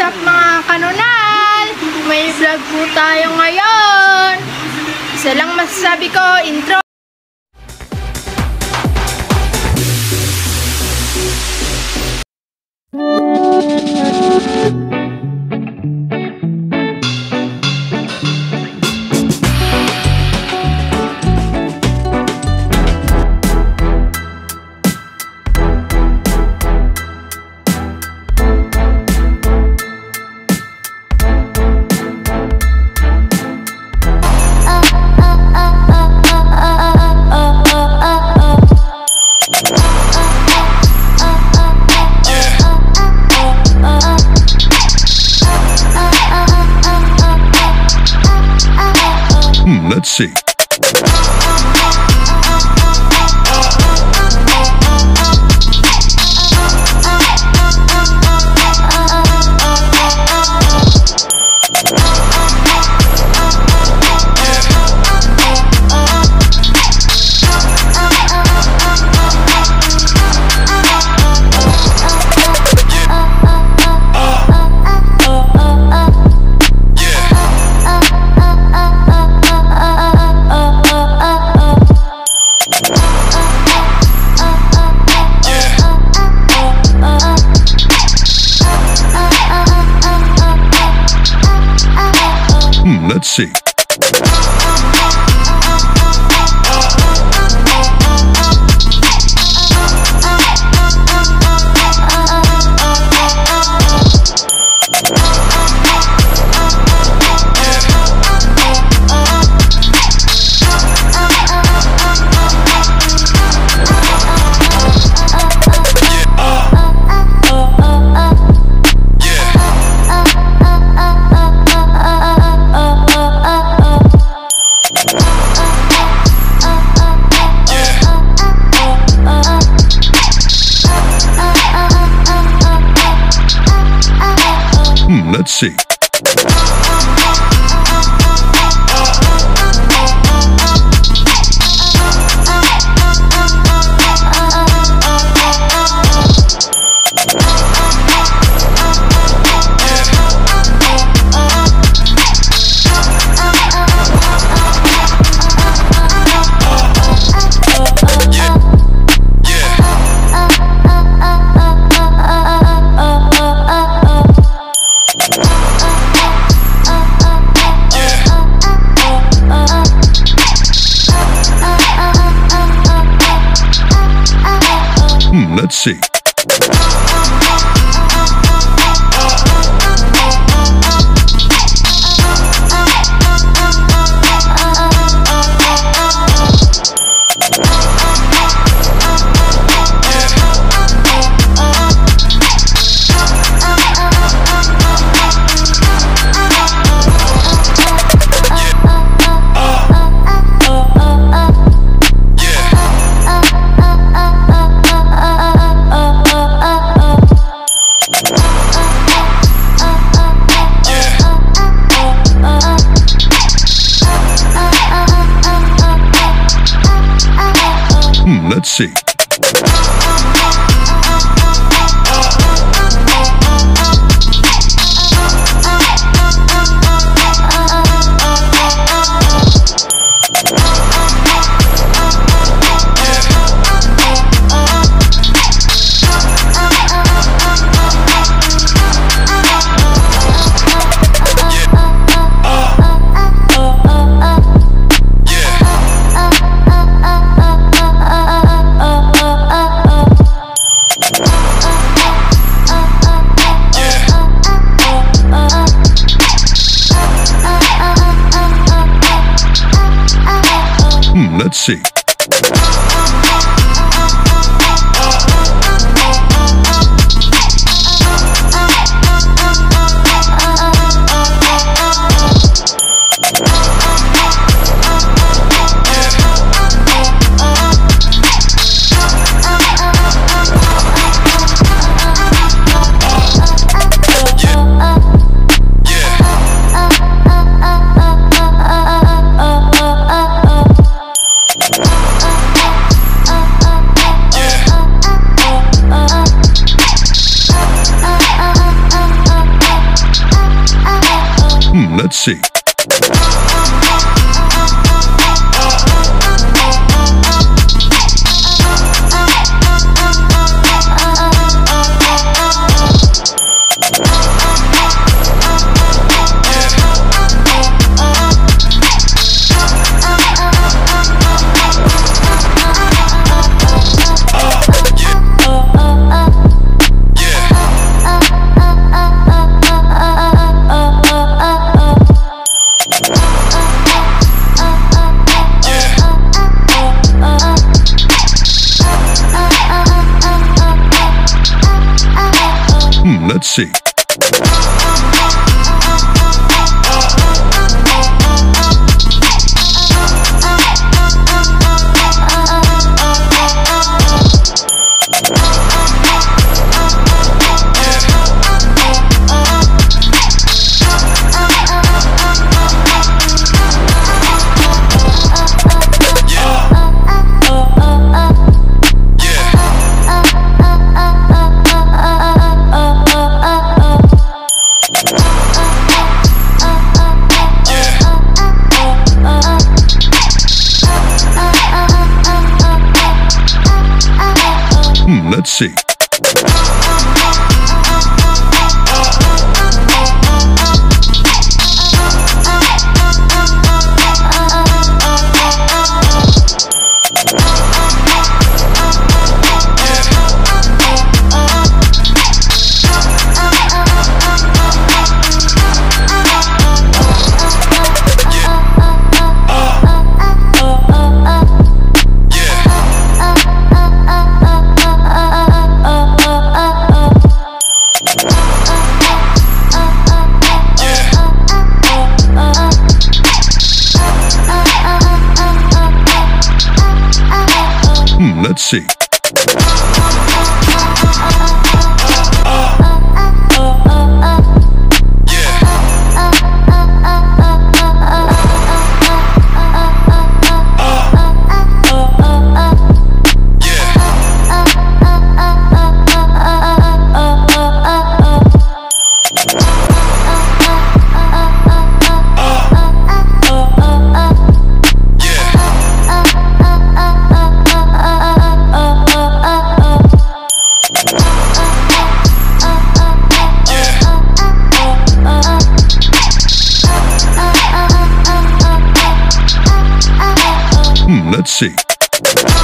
up mga kanunal? May vlog po tayo ngayon. Isa lang masasabi ko, intro. Hmm, let's see. Hmm, let's see. See. Let's see. Let's see. Let's see. See. Let's see. Let's see. Let's see. see.